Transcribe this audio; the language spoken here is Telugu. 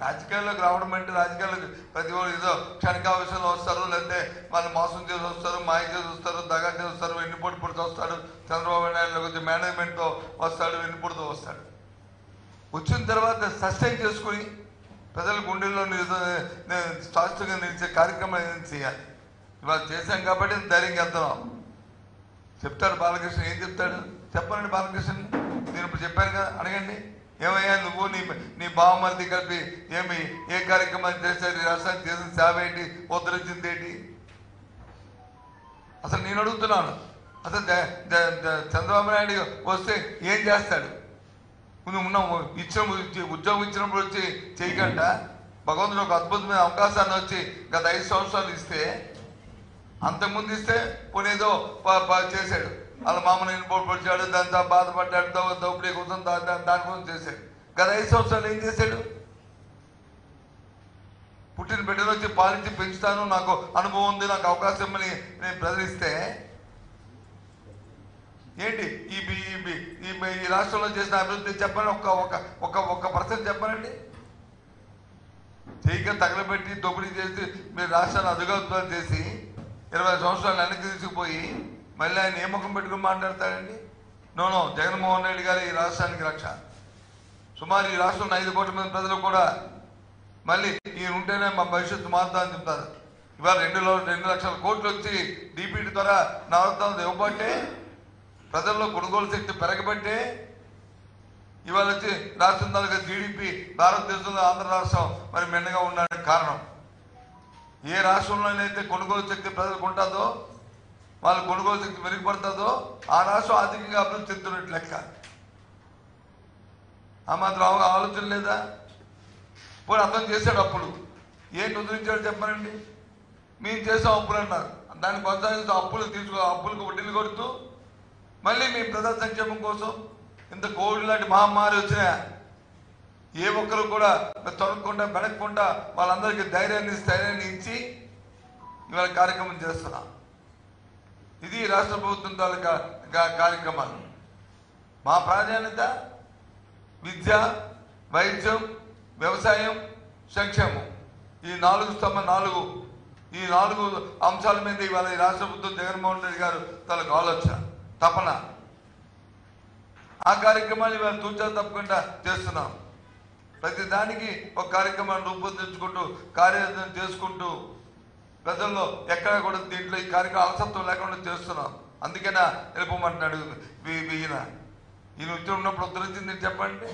రాజకీయాల్లోకి రావడం అంటే రాజకీయాల్లోకి ప్రతి ఒక్కరు ఏదో క్షణికావేశంలో వస్తారు లేదంటే మన మోసం చేసి వస్తారు మాయ చేసి వస్తారు దగా చేసి వస్తారు వెన్నుపోటు పుడుతూ వస్తాడు చంద్రబాబు నాయుడు కొంచెం మేనేజ్మెంట్తో వస్తాడు వెన్నుపోటుతో వస్తాడు. వచ్చిన తర్వాత సస్టైన్ చేసుకుని ప్రజల గుండెల్లో నిలిచే- శాశ్వతంగా నిలిచే కార్యక్రమం ఏదైనా చేయాలి? ఇవాళ చేశాం కాబట్టి ధైర్యంగా వెళ్తున్నాం చెప్తాడు బాలకృష్ణ ఏం చెప్తాడు? చెప్పండి బాలకృష్ణ నేను ఇప్పుడు చెప్పాను కదా అడగండి. ఏమయ్యా నువ్వు నీ నీ బావమరిది కలిపి ఏమి ఏ కార్యక్రమం చేశారు? ఈ రాష్ట్రానికి చేసిన సేవ ఏంటి? ఉద్ధరించింది ఏంటి? అసలు నేను అడుగుతున్నాను. అసలు చంద్రబాబు నాయుడు వస్తే ఏం చేస్తాడు? నువ్వు ఉన్న ఇచ్చిన ఉద్యోగం ఇచ్చినప్పుడు వచ్చి చేయకుండా భగవంతుడు ఒక అద్భుతమైన అవకాశాన్ని వచ్చి గత ఐదు సంవత్సరాలు ఇస్తే అంతకుముందు ఇస్తే పోనేదో చేశాడు. వాళ్ళ మామూలు ఇన్పోర్ట్ పొడిచాడు దాంతో బాధపడ్డాడు దో- దోపిడీ కోసం దాని కోసం చేశాడు. గత ఐదు సంవత్సరాలు ఏం చేశాడు? పుట్టిన బిడ్డలు వచ్చి పాలించి పెంచుతాను నాకు అనుభవం ఉంది నాకు అవకాశం ఇమ్మని నేను ప్రదర్శిస్తే ఏంటి? ఈ ఈ బి- ఈ రాష్ట్రంలో చేసిన అభివృద్ధి చెప్పండి ఒక్క ఒక్క ఒక్క ఒక్క పర్సెంట్ చెప్పనండి చేయక తగలబెట్టి దోపిడీ చేసి మీరు రాష్ట్రాన్ని అదుగోద్వాలు చేసి ఇరవై సంవత్సరాలు వెనక్కి తీసుకుపోయి మళ్ళీ ఆయన ఏ ముఖం పెట్టుకుని మాట్లాడతాడండి? నోనో జగన్మోహన్ రెడ్డి గారు ఈ రాష్ట్రానికి రక్ష. సుమారు ఈ రాష్ట్రంలో ఐదు కోట్ల మంది ప్రజలు కూడా మళ్ళీ ఈయన ఉంటేనే మా భవిష్యత్తు మారుతుందని చెప్తారు. ఇవాళ రెండు రెండు లక్షల కోట్లు వచ్చి డిపిటి ద్వారా నవరత్నాలు ఇవ్వబట్టే ప్రజల్లో కొనుగోలు శక్తి పెరగబట్టే ఇవాళ వచ్చి రాష్ట్రం తాలూకా జీడిపి భారతదేశంలో ఆంధ్ర రాష్ట్రం మరి మెండగా ఉండడానికి కారణం. ఏ రాష్ట్రంలోనైతే కొనుగోలు శక్తి ప్రజలకు ఉంటుందో వాళ్ళ కొనుగోలు శక్తి మెరుగుపడుతుందో ఆ రాష్ట్రం ఆర్థికంగా అభివృద్ధి చెందుతున్నట్టు లెక్క. ఆ మాత్రం ఆవ- ఆలోచన లేదా? పోనీ అర్థం చేశాడు అప్పుడు. ఏంటి ఉద్ధరించాడు చెప్పనండి? మేము చేసాం అప్పులు అన్నారు. దాన్ని కొనసాగిస్తూ అప్పులు తీసుకో అప్పులకు వడ్డీలు కొడుతూ మళ్ళీ మీ ప్రజా సంక్షేమం కోసం ఇంత కోవిడ్ లాంటి మహమ్మారి వచ్చినా ఏ ఒక్కరు కూడా తొలగకుండా వెనక్కుండా వాళ్ళందరికీ ధైర్యాన్ని స్థైర్యాన్ని ఇచ్చి ఇవాళ కార్యక్రమం చేస్తున్నాం. ఇది రాష్ట్ర ప్రభుత్వం తాలూకా కార్యక్రమాలు. మా ప్రాధాన్యత విద్య వైద్యం వ్యవసాయం సంక్షేమం. ఈ నాలుగు స్తంభ నాలుగు ఈ నాలుగు అంశాల మీద ఇవాళ ఈ రాష్ట్ర ప్రభుత్వం జగన్మోహన్ రెడ్డి గారు తనకు ఆలోచన తపన. ఆ కార్యక్రమాన్ని ఇవాళ తూచా తప్పకుండా చేస్తున్నాం. ప్రతి దానికి ఒక కార్యక్రమాన్ని రూపొందించుకుంటూ కార్యాచరణ చేసుకుంటూ ప్రజల్లో ఎక్కడ కూడా దీంట్లో ఈ కార్యక్రమం అలసత్వం లేకుండా చేస్తున్నాం. అందుకనే వెళ్ళిపోమంటున్నాడు ఈయన. ఈయన ఉద్యోగం ఉన్నప్పుడు ఉద్ధరించింది చెప్పండి?